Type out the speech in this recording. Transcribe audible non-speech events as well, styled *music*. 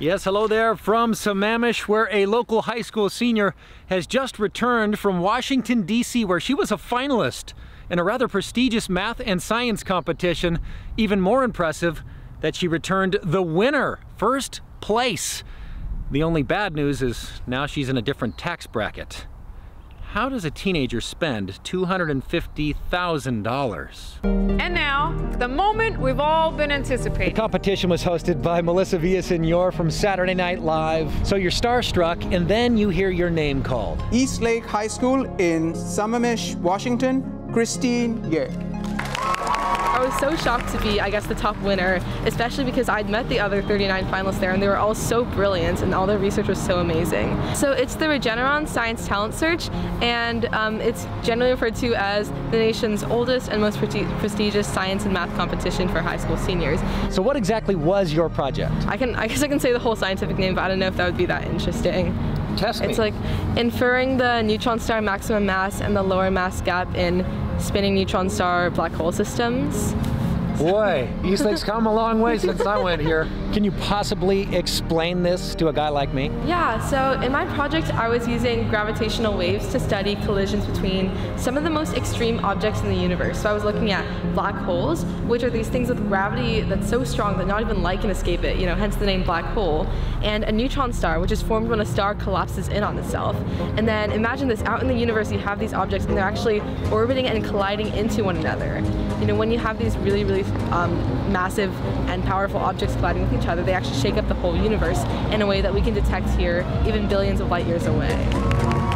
Yes, hello there from Sammamish, where a local high school senior has just returned from Washington, D.C., where she was a finalist in a rather prestigious math and science competition. Even more impressive that she returned the winner, first place. The only bad news is now she's in a different tax bracket. How does a teenager spend $250,000? And now, the moment we've all been anticipating. The competition was hosted by Melissa Villasenor from Saturday Night Live. So you're starstruck, and then you hear your name called. Eastlake High School in Sammamish, Washington, Christine Ye. I was so shocked to be, I guess, the top winner, especially because I'd met the other 39 finalists there and they were all so brilliant and all their research was so amazing. So it's the Regeneron Science Talent Search and um, it's generally referred to as the nation's oldest and most pre prestigious science and math competition for high school seniors. So what exactly was your project? I can, I guess I can say the whole scientific name, but I don't know if that would be that interesting. Test me. It's like inferring the neutron star maximum mass and the lower mass gap in spinning neutron star black hole systems. Boy, Eastlake's come a long way since I went here. *laughs* Can you possibly explain this to a guy like me? Yeah, so in my project, I was using gravitational waves to study collisions between some of the most extreme objects in the universe. So I was looking at black holes, which are these things with gravity that's so strong that not even light can escape it, you know, hence the name black hole, and a neutron star, which is formed when a star collapses in on itself. And then imagine this, out in the universe, you have these objects and they're actually orbiting and colliding into one another. You know, when you have these really, really um, massive and powerful objects colliding with each other, they actually shake up the whole universe in a way that we can detect here even billions of light years away.